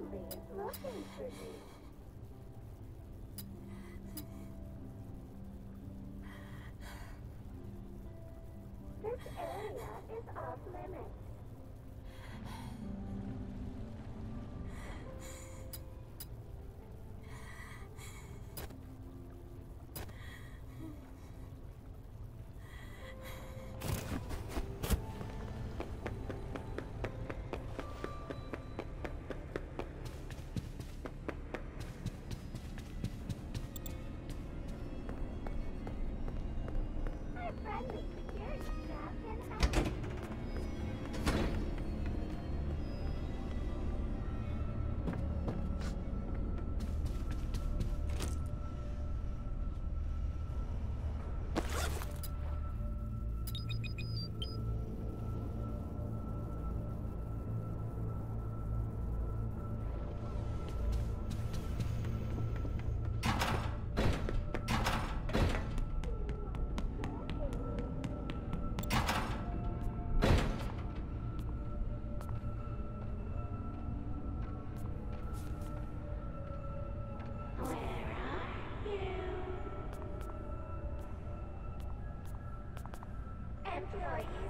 zombie is looking for you. This area Right.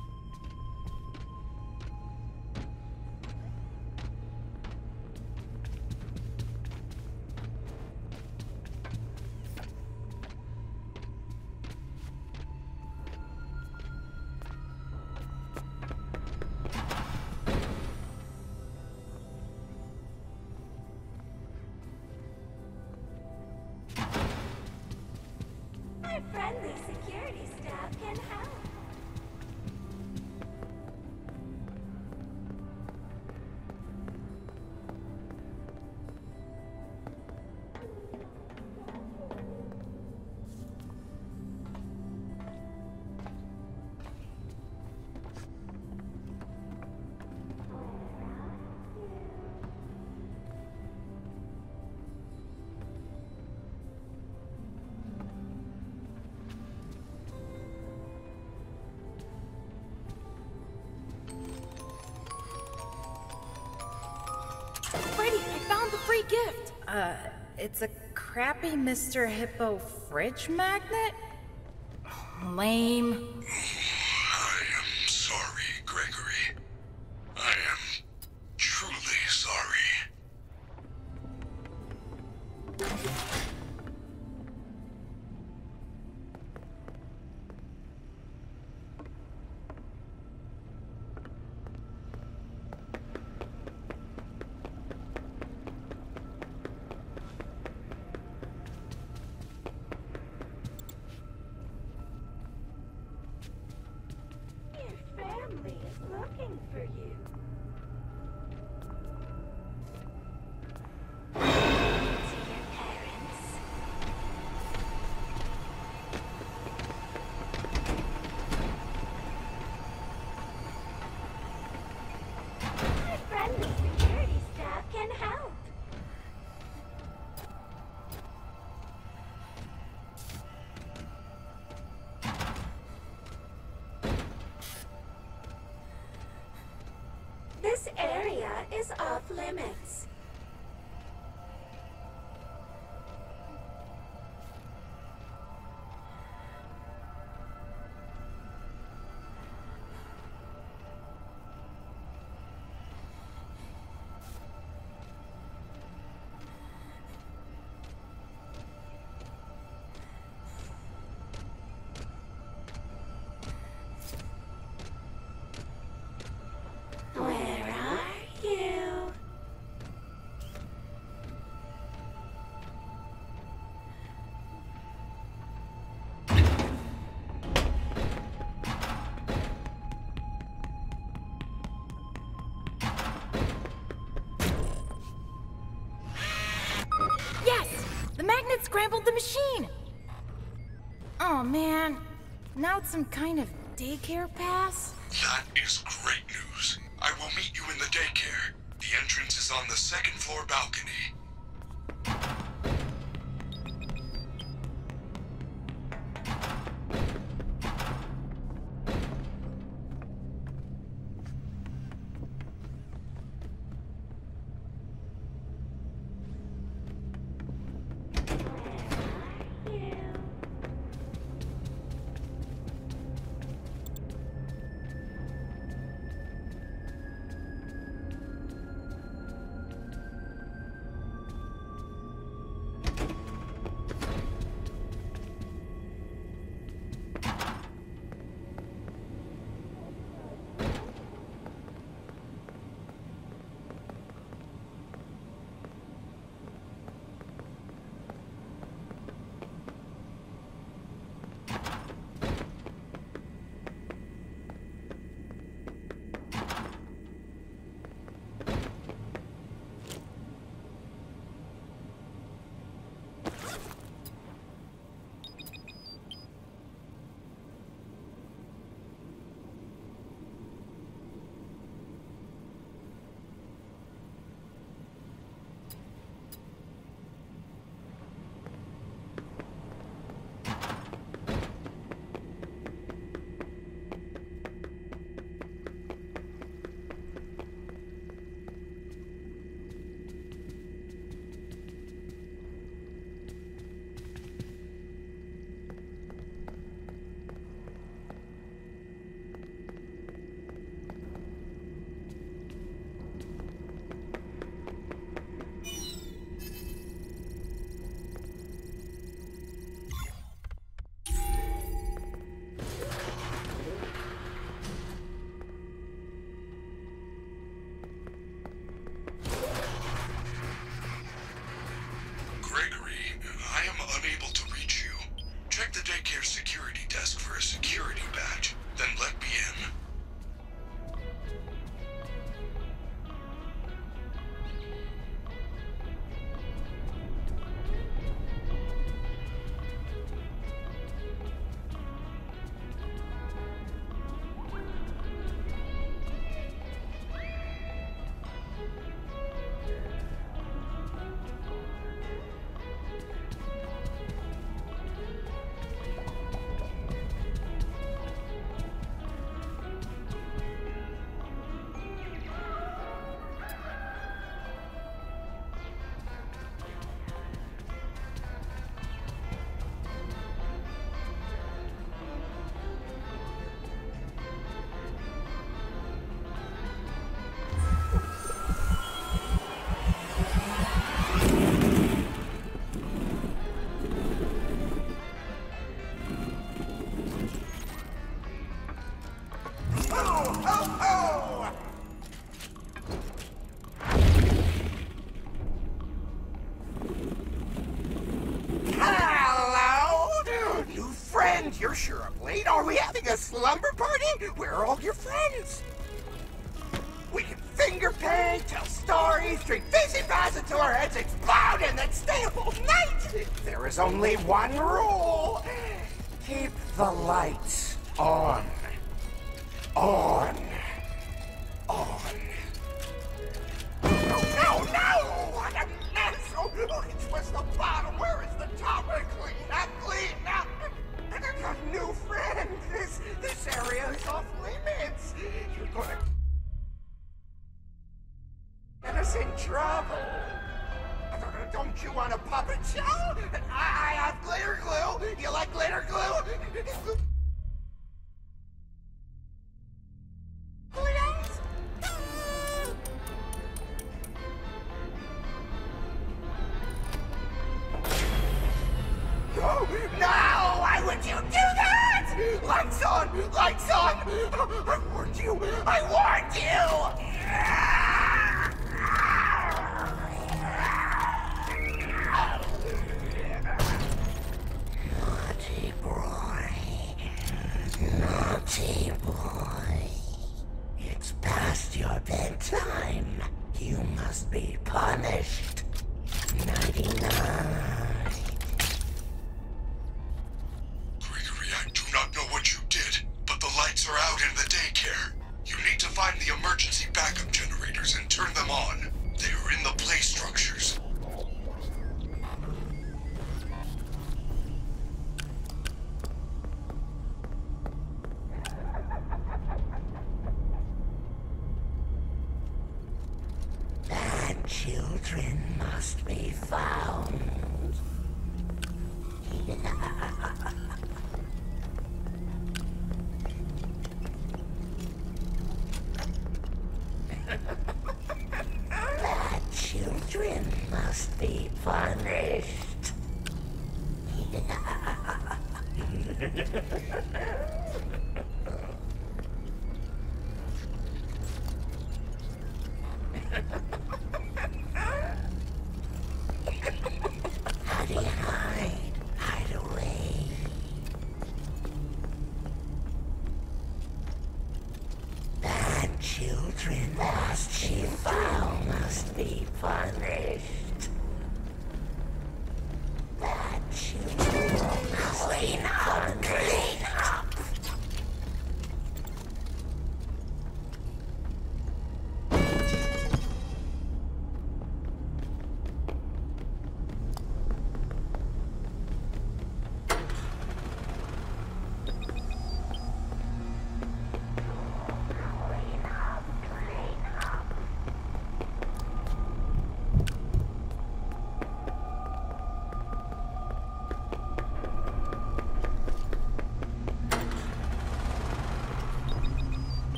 gift? Uh, it's a crappy Mr. Hippo fridge magnet? Lame. area is off limits. scrambled the machine! Oh man, now it's some kind of daycare pass? That is great news. I will meet you in the daycare. The entrance is on the second floor balcony. There's only one rule. Keep the lights on. On.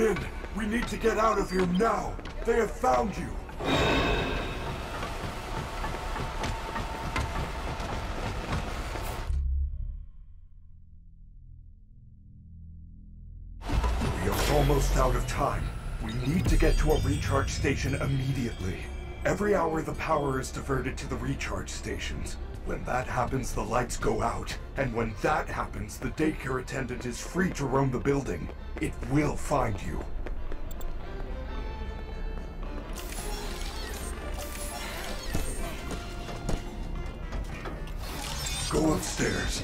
In. We need to get out of here now. They have found you. We are almost out of time. We need to get to a recharge station immediately. Every hour the power is diverted to the recharge stations. When that happens, the lights go out. And when that happens, the daycare attendant is free to roam the building. It will find you. Go upstairs.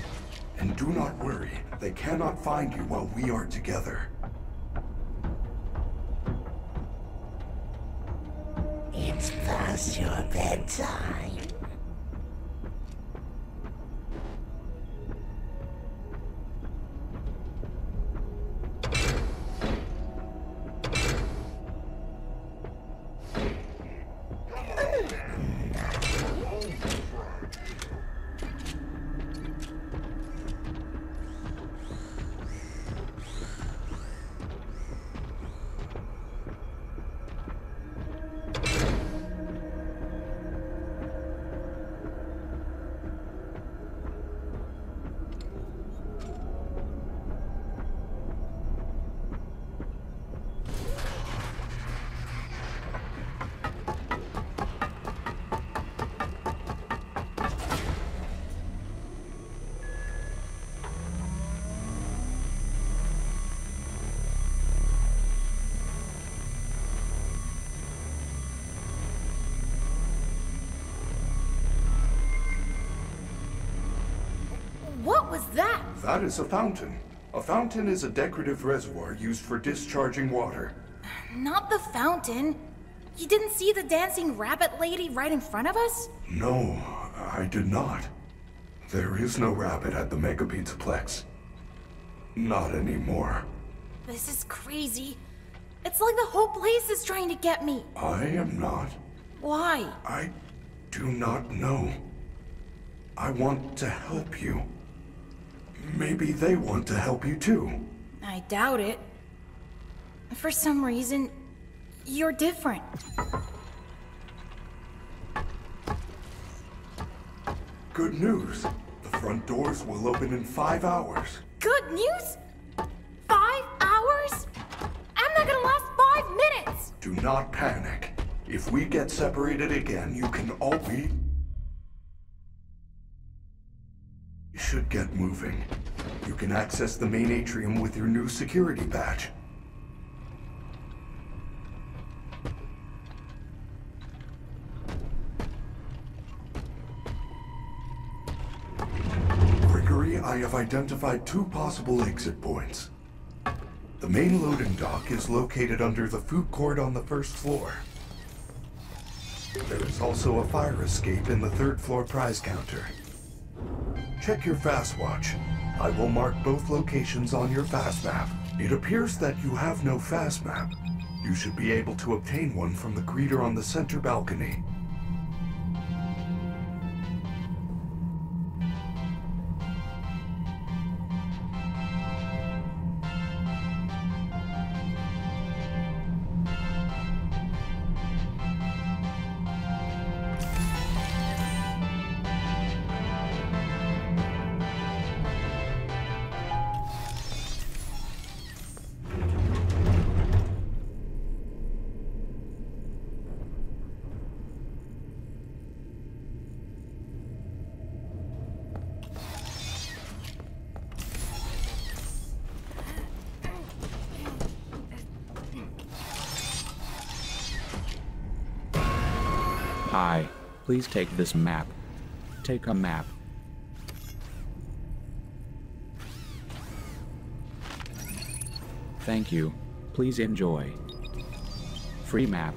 And do not worry, they cannot find you while we are together. That? Is a fountain. A fountain is a decorative reservoir used for discharging water. Not the fountain. You didn't see the dancing rabbit lady right in front of us? No, I did not. There is no rabbit at the Mega Pizzaplex. Not anymore. This is crazy. It's like the whole place is trying to get me. I am not. Why? I do not know. I want to help you. Maybe they want to help you too. I doubt it. For some reason, you're different. Good news. The front doors will open in five hours. Good news? Five hours? I'm not gonna last five minutes! Do not panic. If we get separated again, you can all be... should get moving. You can access the main atrium with your new security badge. Gregory, I have identified two possible exit points. The main loading dock is located under the food court on the first floor. There is also a fire escape in the third floor prize counter. Check your Faz-Watch. I will mark both locations on your Faz-Map. It appears that you have no Faz-Map. You should be able to obtain one from the greeter on the center balcony. Please take this map. Take a map. Thank you. Please enjoy. Free map.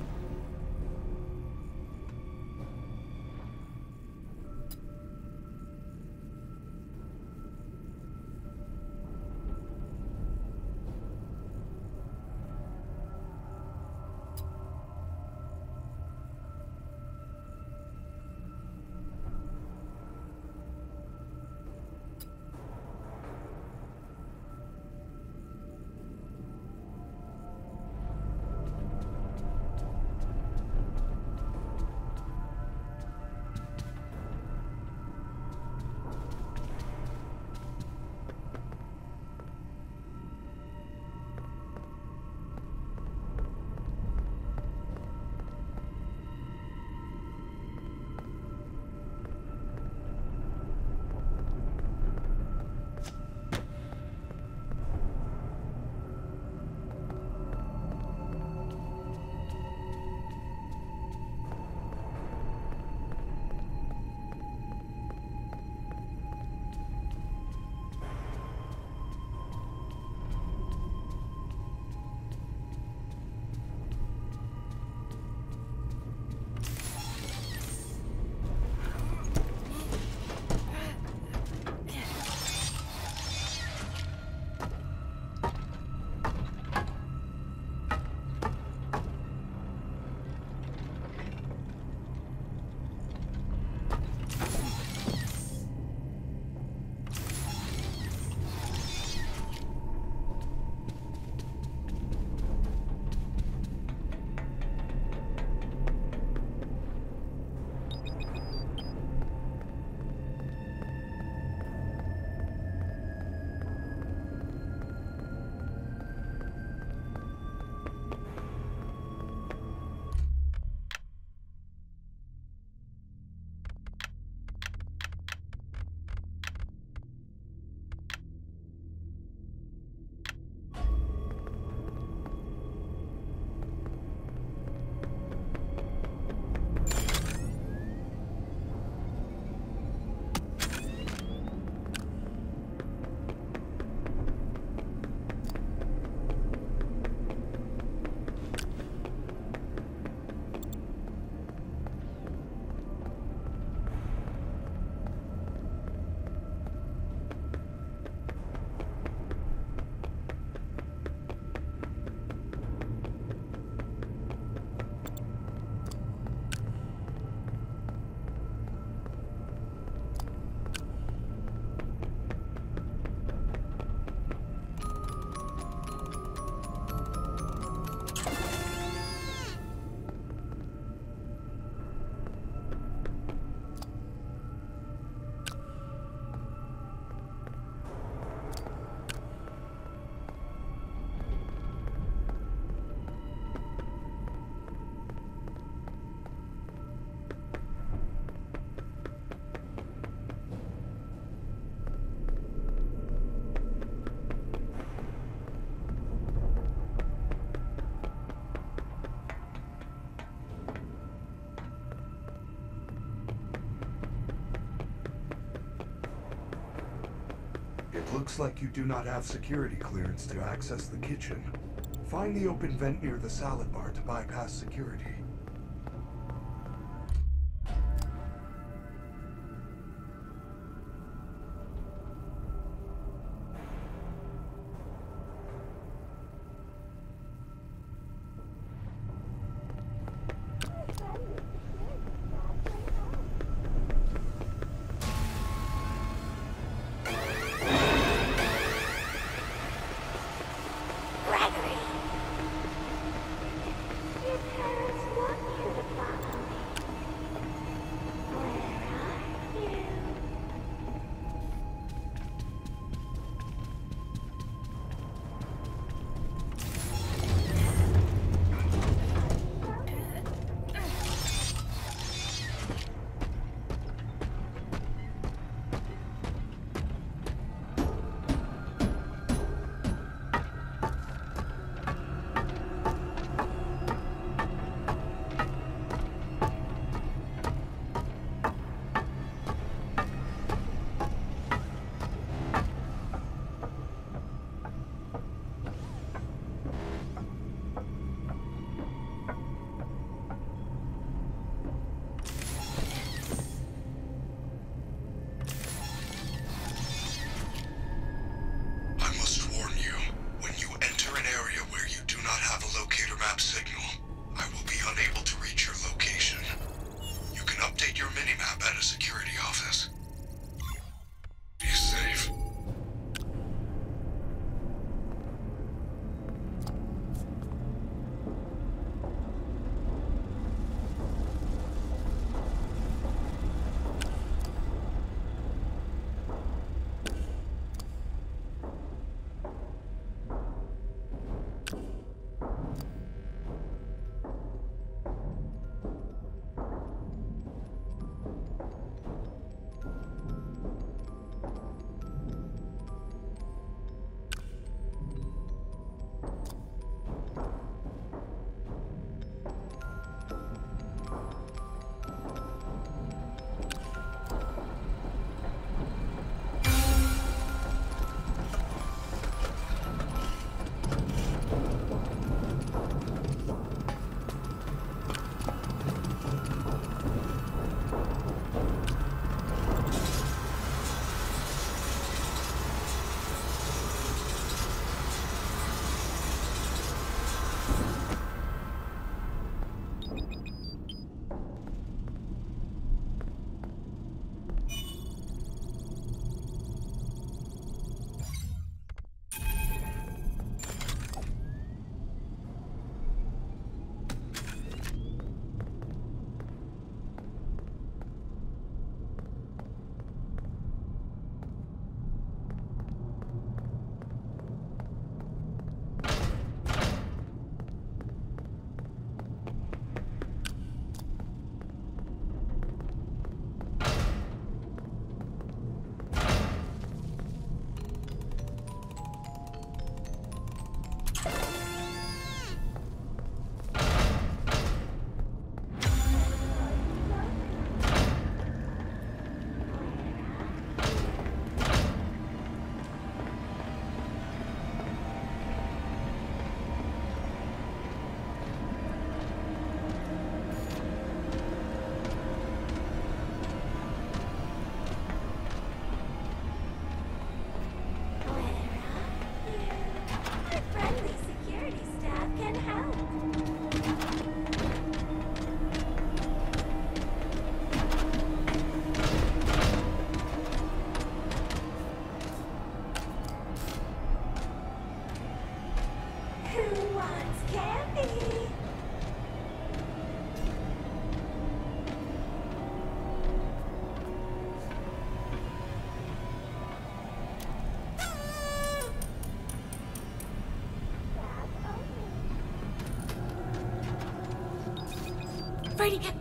Looks like you do not have security clearance to access the kitchen. Find the open vent near the salad bar to bypass security.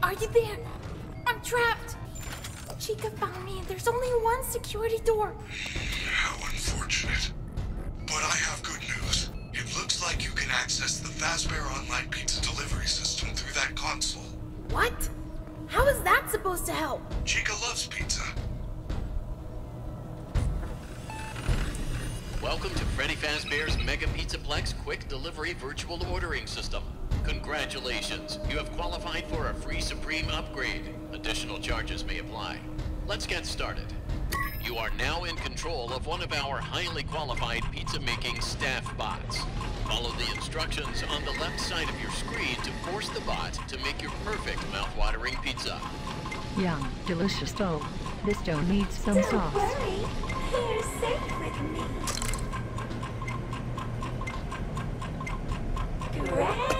Are you there? I'm trapped. Chica found me and there's only one security door. How unfortunate. But I have good news. It looks like you can access the Fazbear Online Pizza delivery system through that console. What? How is that supposed to help? Chica loves pizza. Welcome to Freddy Fazbear's Mega Pizzaplex Quick Delivery Virtual Ordering System. Congratulations, you have qualified for a free Supreme upgrade. Additional charges may apply. Let's get started. You are now in control of one of our highly qualified pizza-making staff bots. Follow the instructions on the left side of your screen to force the bot to make your perfect mouth-watering pizza. Yum, delicious dough. This dough needs some Don't sauce. worry, you're safe with me. Gregory!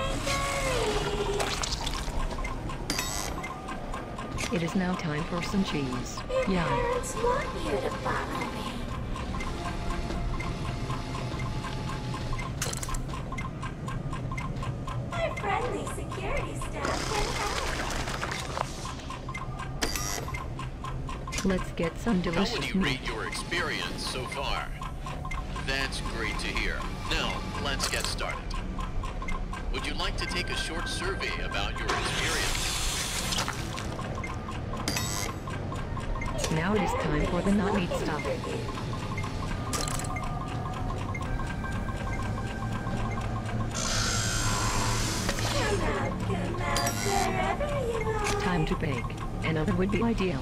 It is now time for some cheese. Your Yum. parents want you to follow me. Our friendly security staff can help. Let's get some How would you rate your experience so far? That's great to hear. Now, let's get started. Would you like to take a short survey about your experience? Now it is time for the not meat are. Time to bake. Another would be ideal.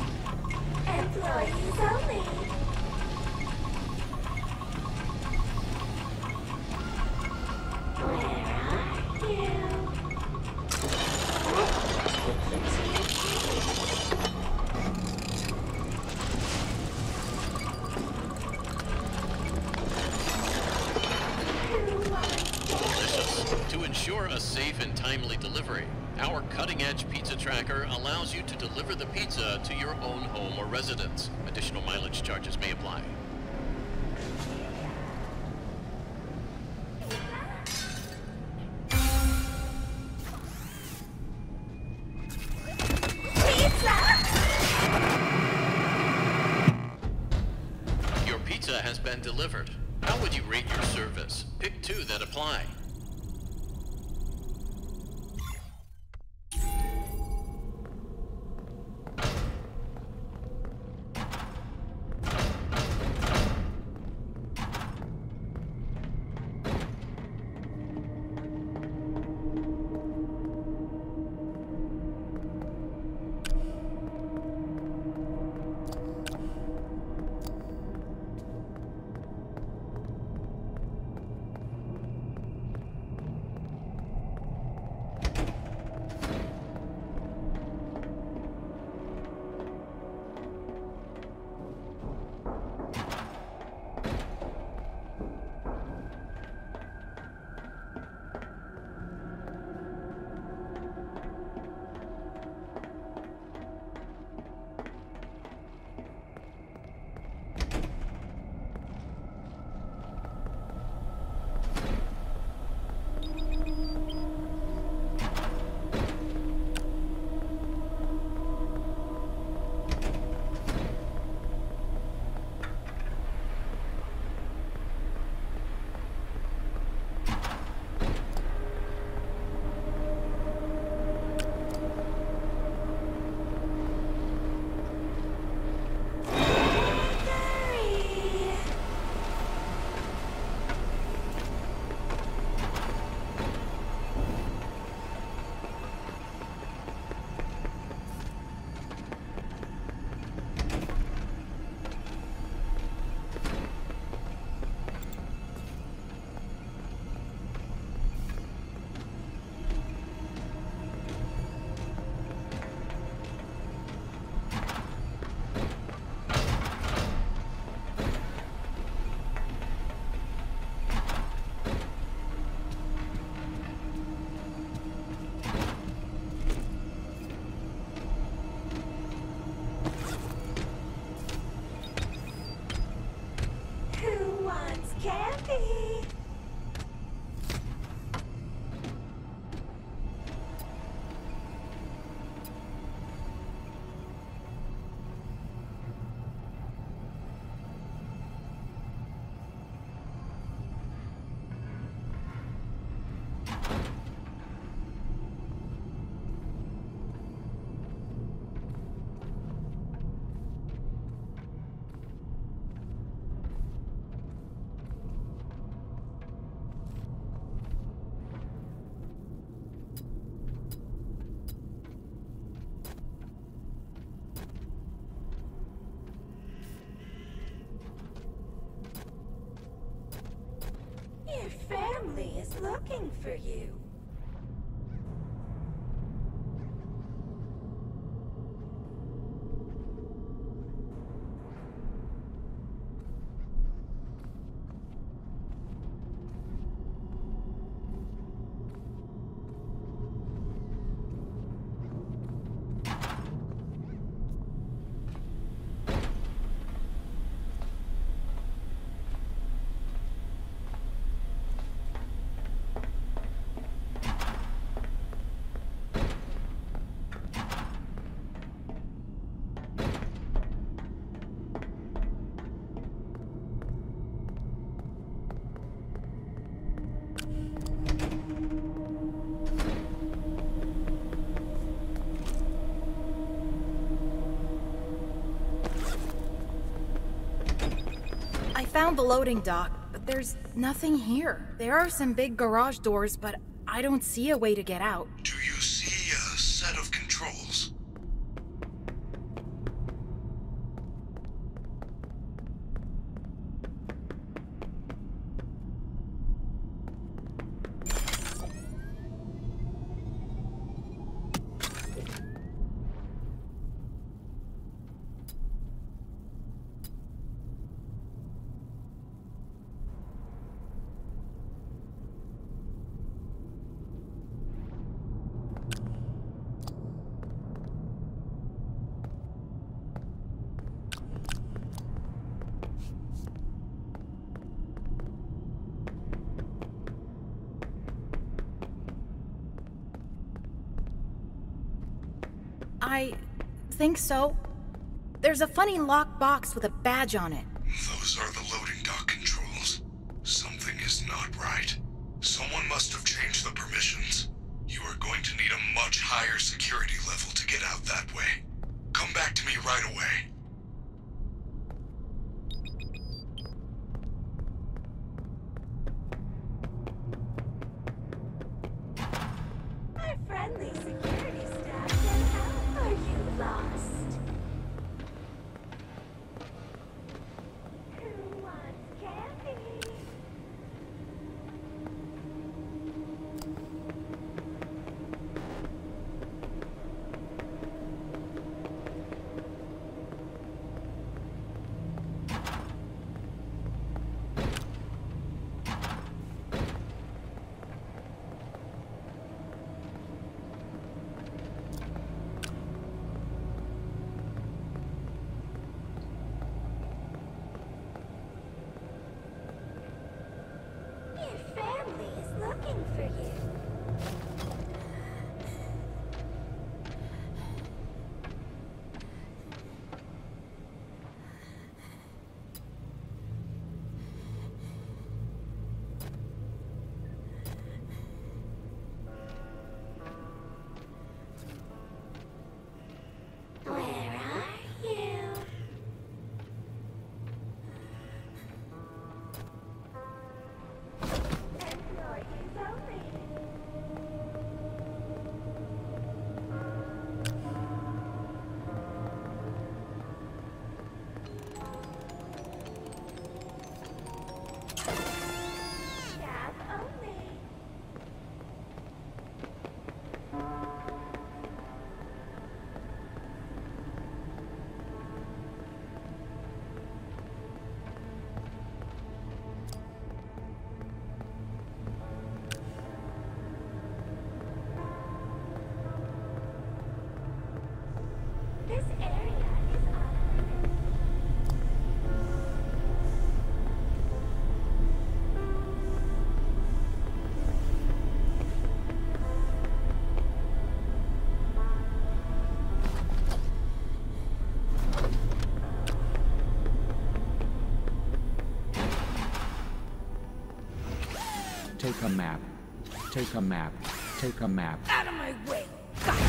Tracker allows you to deliver the pizza to your own home or residence. Additional mileage charges may apply. Looking for you. I found the loading dock, but there's nothing here. There are some big garage doors, but I don't see a way to get out. Do you see a set of controls? I think so. There's a funny locked box with a badge on it. Those are a map. Take a map. Take a map. Out of my way! Gotcha!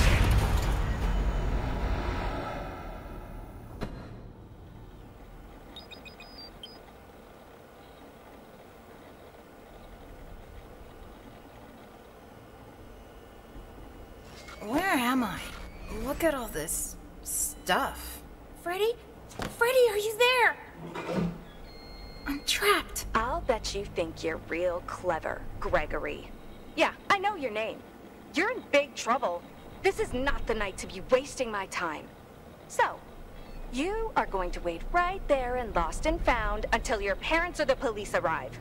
Where am I? Look at all this stuff. Freddy? Freddy, are you there? I'm trapped. Ah. You think you're real clever, Gregory. Yeah, I know your name. You're in big trouble. This is not the night to be wasting my time. So, you are going to wait right there in Lost and Found until your parents or the police arrive.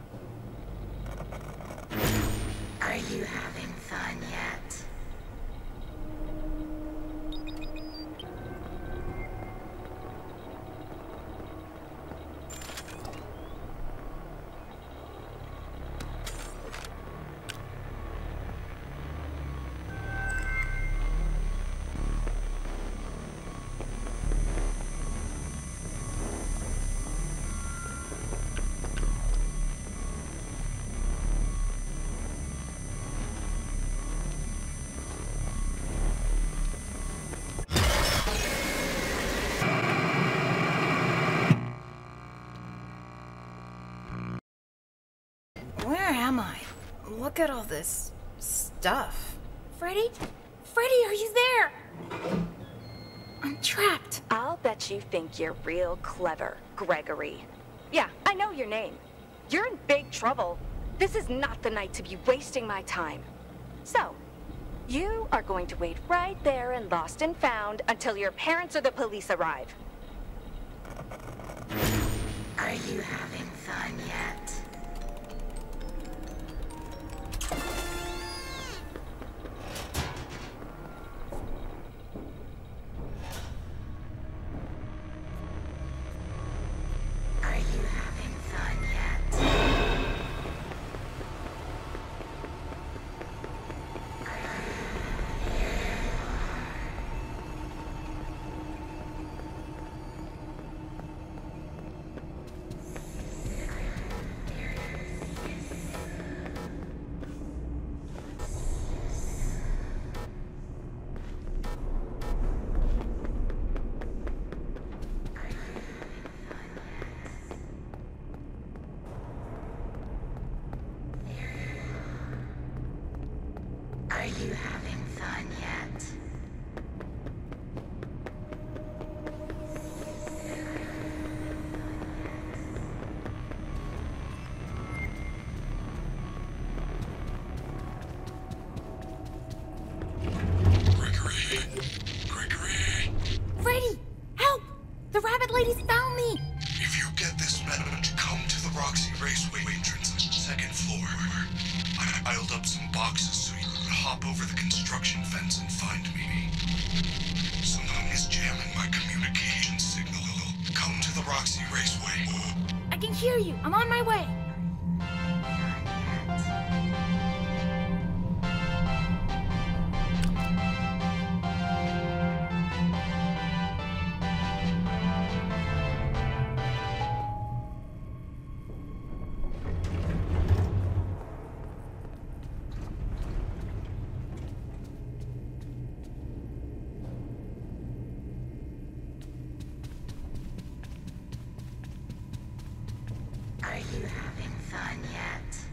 Are you having Look at all this stuff. Freddy? Freddy, are you there? I'm trapped. I'll bet you think you're real clever, Gregory. Yeah, I know your name. You're in big trouble. This is not the night to be wasting my time. So, you are going to wait right there in Lost and Found until your parents or the police arrive. you having fun yet?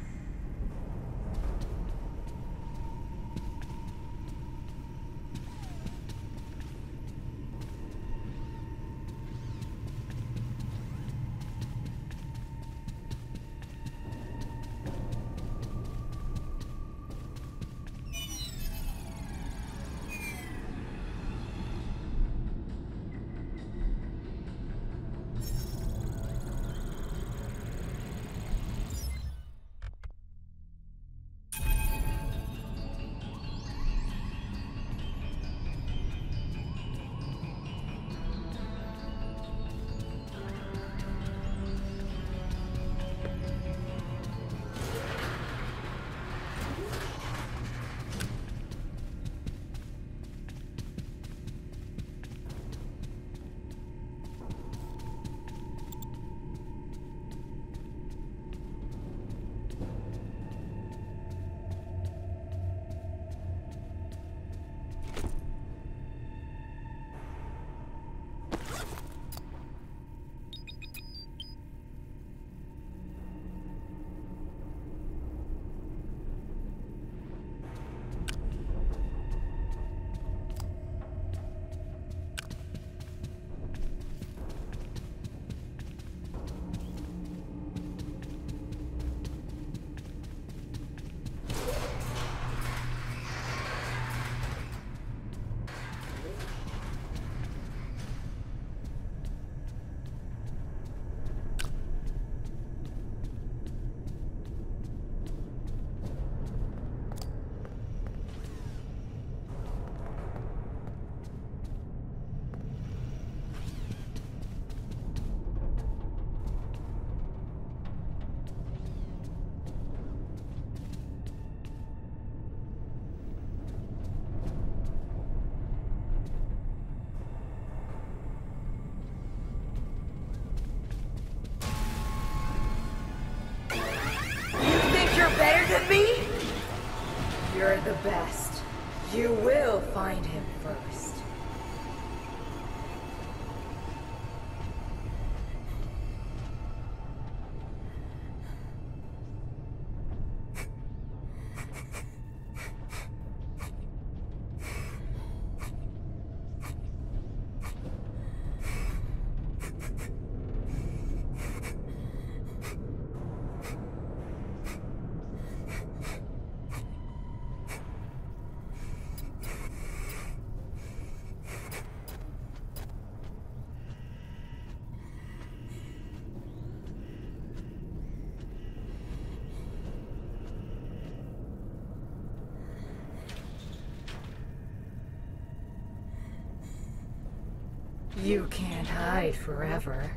You can't hide forever.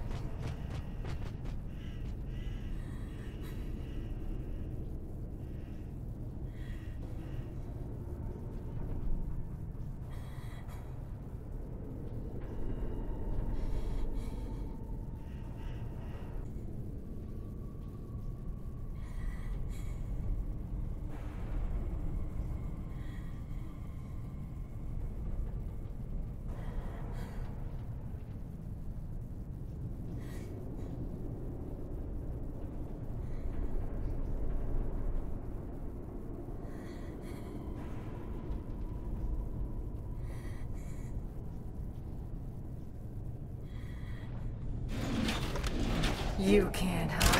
You can't hide.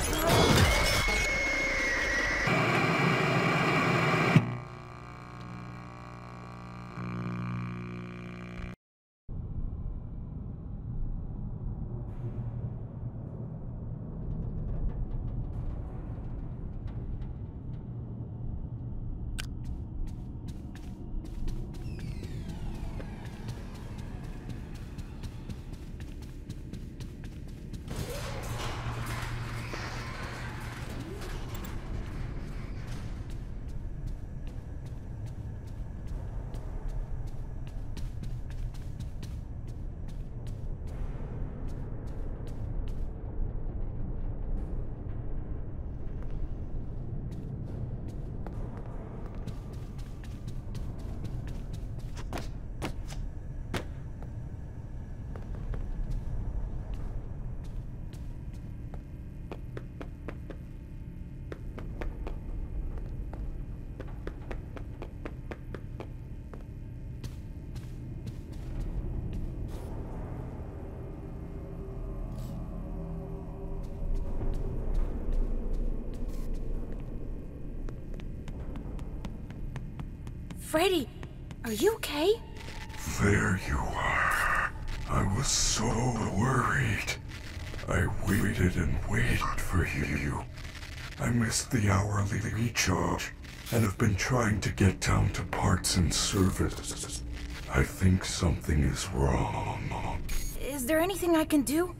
Freddy, are you okay? There you are. I was so worried. I waited and waited for you. I missed the hourly recharge and have been trying to get down to parts and service. I think something is wrong. Is there anything I can do?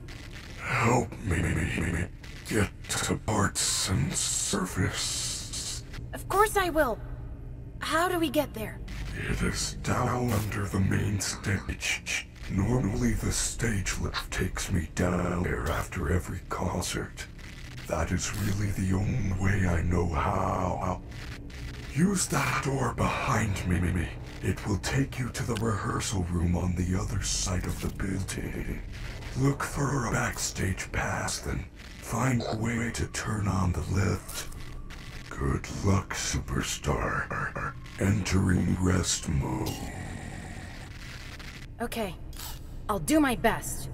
Help me get to parts and service. Of course I will. How do we get there? It is down under the main stage. Normally the stage lift takes me down there after every concert. That is really the only way I know how. Use that door behind me. Mimi. It will take you to the rehearsal room on the other side of the building. Look for a backstage pass, then find a way to turn on the lift. Good luck, superstar. Entering rest mode. Okay, I'll do my best.